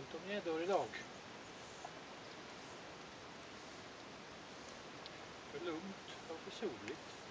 runt om gäddor idag. För lugnt och för soligt.